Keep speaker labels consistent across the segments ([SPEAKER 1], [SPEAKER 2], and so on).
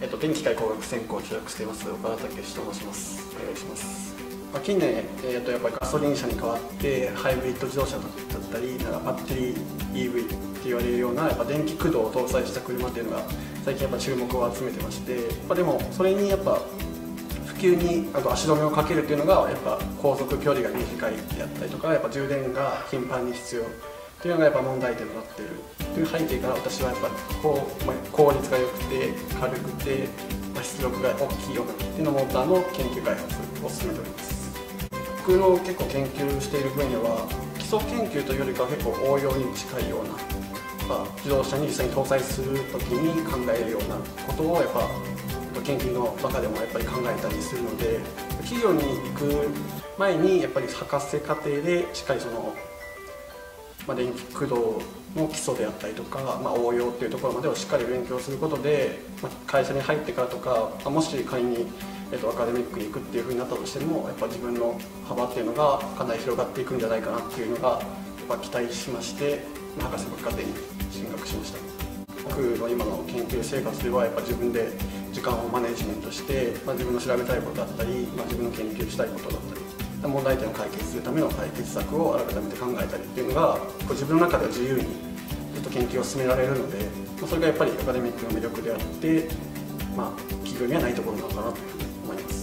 [SPEAKER 1] えっと、電気機械工学専攻を所属しています岡田武史と申します。お願いします。まあ、近年、えー、とやっぱりガソリン車に代わってハイブリッド自動車だったりなんかバッテリー EV って言われるようなやっぱ電気駆動を搭載した車っていうのが最近やっぱ注目を集めてまして、まあ、でもそれにやっぱ普及にあと足止めをかけるっていうのがやっぱ高速距離が短いであったりとかやっぱ充電が頻繁に必要っていうのがやっぱ問題点になってるという背景から私はやっぱこう、まあ、効率が良くて軽くて、まあ、出力が大きいようなっていうのモーターの研究開発を進めております僕の結構研究している分野は基礎研究というよりかは結構応用に近いような、まあ、自動車に実際に搭載する時に考えるようなことをやっぱ研究の中でもやっぱり考えたりするので企業に行く前にやっぱり博士課程でしっかりその、まあ、電気駆動の基礎であったりとか、まあ、応用っていうところまでをしっかり勉強することで、まあ、会社に入ってからとか、まあ、もし仮にえっと、アカデミックに行くっていうふうになったとしてもやっぱ自分の幅っていうのがかなり広がっていくんじゃないかなっていうのがやっぱ期待しましてま博士課程に進学しました。僕の今の研究生活ではやっぱ自分で時間をマネジメントして、まあ、自分の調べたいことだったり、まあ、自分の研究したいことだったり問題点を解決するための解決策を改めて考えたりっていうのがこ自分の中では自由にずっと研究を進められるので、まあ、それがやっぱりアカデミックの魅力であって、まあ、企業にはないところなのかなと思いうふうに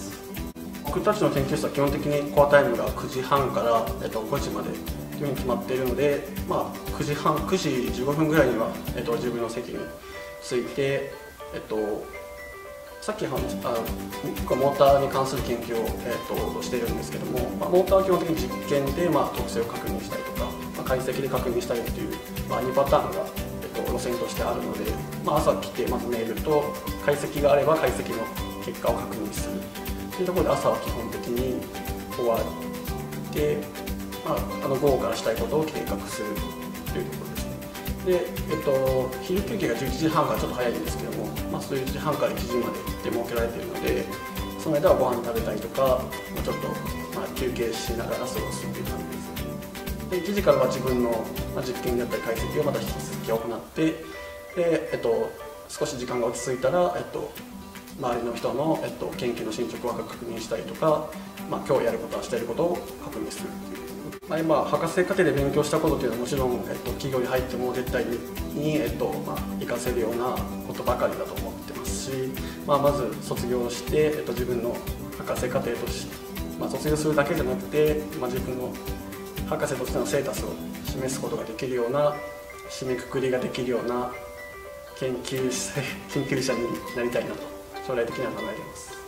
[SPEAKER 1] 僕たちの研究室は基本的にコアタイムが9時半から、えっと、5時までというふうに決まっているので、まあ、9時半9時15分ぐらいには、えっと、自分の席に着いて、えっと、さっき話あ僕はモーターに関する研究を、えっと、しているんですけども、まあ、モーターは基本的に実験で、まあ、特性を確認したりとか、まあ、解析で確認したりという、まあ、2パターンが、えっと、路線としてあるので、まあ、朝来てまずメールと解析があれば解析の結果を確認する。っていうところで朝は基本的に終わって、まあ、あの午後からしたいことを計画するというところです。で、えっと、昼休憩が11時半からちょっと早いんですけども、まあ、そういう1時半から1時までって設けられているのでその間はご飯食べたりとか、ちょっと、まあ、休憩しながら過ごすっていう感じですで1時からは自分の実験だったり解析をまた引き続き行ってで、えっと、少し時間が落ち着いたら、えっと、周りの人の、えっと、研究の進捗を確認したりとか、まあ、今日やることはしていることを確認する、まあ、今博士課程で勉強したことっていうのはもちろん、えっと、企業に入っても絶対に、えっとまあ、活かせるようなことばかりだと思ってますし、まあ、まず卒業して、えっと、自分の博士課程として、まあ、卒業するだけじゃなくて、まあ、自分の博士としてのセータスを示すことができるような締めくくりができるような研究者 研究者になりたいなと。将来的には考えています。